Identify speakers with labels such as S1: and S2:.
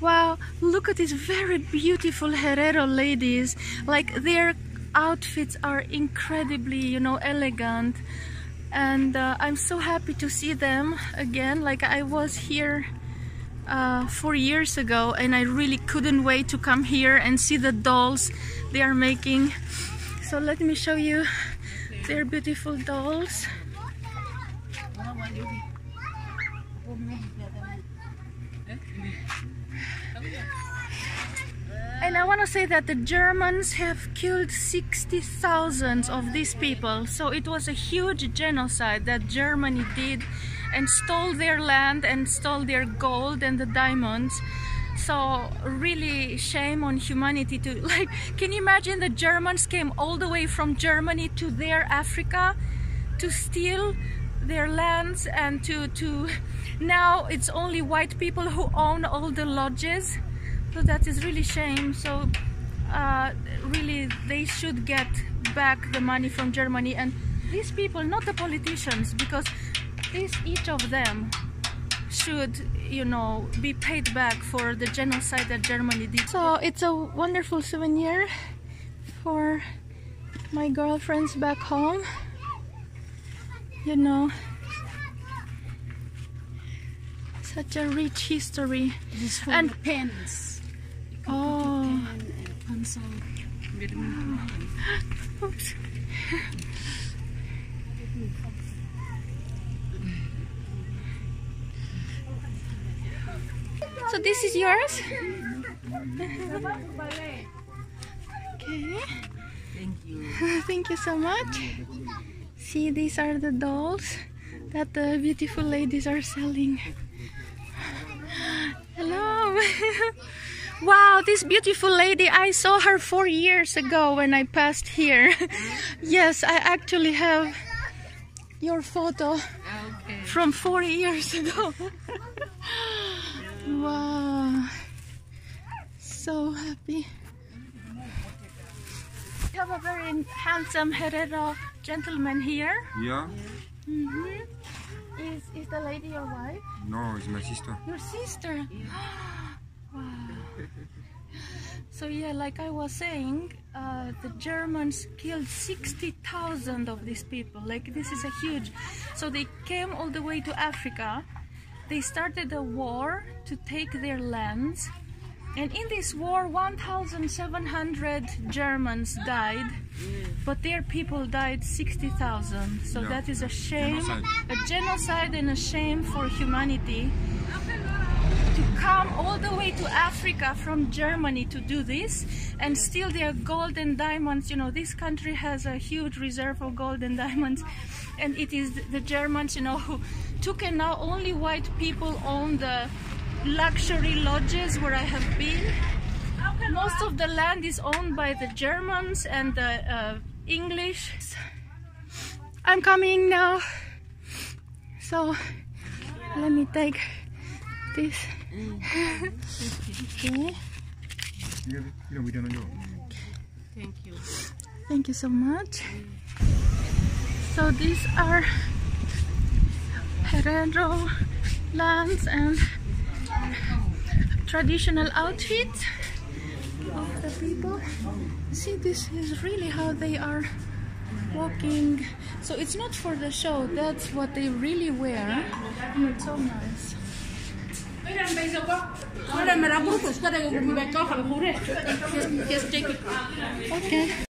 S1: Wow, look at these very beautiful Herero ladies. Like their outfits are incredibly, you know, elegant. And uh, I'm so happy to see them again. Like I was here uh, four years ago and I really couldn't wait to come here and see the dolls they are making. So let me show you their beautiful dolls. And I want to say that the Germans have killed 60,000 of these people. So it was a huge genocide that Germany did and stole their land and stole their gold and the diamonds. So really shame on humanity to like can you imagine the Germans came all the way from Germany to their Africa to steal their lands and to to now it's only white people who own all the lodges so that is really shame. So uh, really they should get back the money from Germany. And these people not the politicians because this each of them should you know be paid back for the genocide that Germany did. So it's a wonderful souvenir for my girlfriends back home. You know such a rich history. And-
S2: pens.
S1: Oh
S2: and pencil.
S1: oops so this is yours okay
S2: Thank you.
S1: Thank you so much. See, these are the dolls that the beautiful ladies are selling. Hello. wow, this beautiful lady, I saw her four years ago when I passed here. yes, I actually have your photo
S2: Okay.
S1: from four years ago. wow. So happy. We have a very handsome Herero gentleman here.
S3: Yeah?
S1: hmm Is, is the lady your wife?
S3: No, it's my sister.
S1: Your sister? wow. So yeah, like I was saying, uh, the Germans killed 60,000 of these people. Like this is a huge. So they came all the way to Africa. They started a war to take their lands. And in this war, 1,700 Germans died, but their people died 60,000. So
S3: Yeah.
S1: that is a shame,
S3: Genocide.
S1: a genocide and a shame for humanity come all the way to Africa from Germany to do this and steal their gold and diamonds. You know, this country has a huge reserve of gold and diamonds, and it is the Germans, you know, who took and now only white people own the luxury lodges where I have been. Most of the land is owned by the Germans and the uh, English. I'm coming now. So let me take this. Mm-hmm. okay.
S2: Thank you.
S1: Thank you so much. So these are Herero lands and traditional outfits of the people. See, this is really how they are walking. So it's not for the show, that's what they really wear. And it's so nice.
S2: Mira, me hizo Ahora me la busco, espera que me cojan, juré.
S1: Okay.